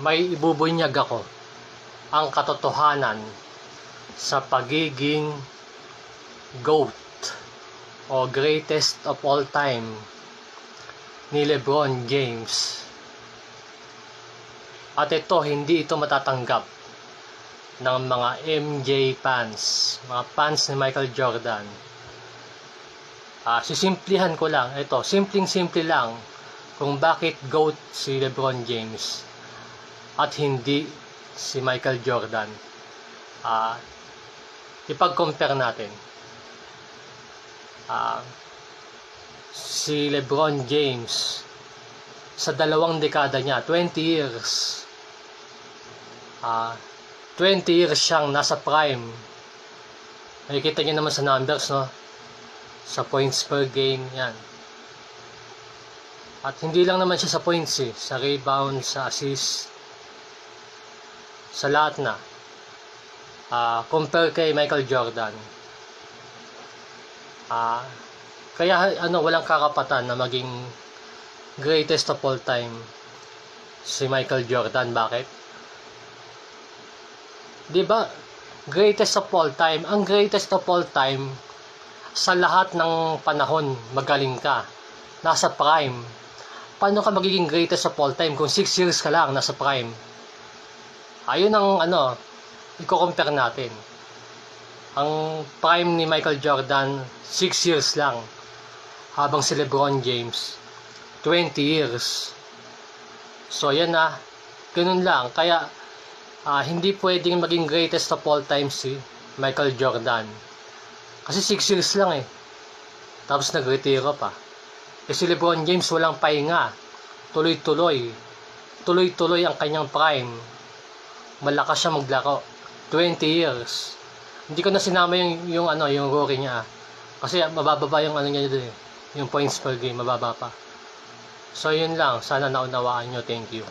may ibubunyag ako ang katotohanan sa pagiging GOAT o greatest of all time ni Lebron James. At ito, hindi ito matatanggap ng mga MJ fans, mga fans ni Michael Jordan. Ah, sisimplihan ko lang, ito, simpleng-simple lang kung bakit GOAT si Lebron James at hindi si Michael Jordan. Ah, ipag-compare natin. Ah, si Lebron James sa dalawang dekada niya, 20 years. Ah, 20 years siyang nasa prime. Nakikita niyo naman sa numbers, no? Sa points per game, yan. At hindi lang naman siya sa points eh, sa rebound, sa assist, sa lahat na. Ah, compare kay Michael Jordan. Ah, kaya ano, walang kakapatan na maging greatest of all time si Michael Jordan. Bakit? 'Di ba? Greatest of all time. Ang greatest of all time sa lahat ng panahon magaling ka. Nasa prime. Paano ka magiging greatest of all time kung 6 years ka lang nasa prime? Ayun ang ano, i-compare natin. Ang prime ni Michael Jordan, 6 years lang. Habang si Lebron James, 20 years. So, yan na. Ganun lang. Kaya, ah, hindi pwedeng maging greatest of all time si Michael Jordan. Kasi 6 years lang eh. Tapos nag-retiro pa. Eh si Lebron James walang pahinga. Tuloy-tuloy. Tuloy-tuloy ang kanyang prime. Malakas siya maglaro. 20 years. Hindi ko na sinama yung, yung ano, yung rookie niya. ah. Kasi mabababa yung ano niya doon eh. Yung points per game, mababa pa. So yun lang. Sana naunawaan nyo. Thank you.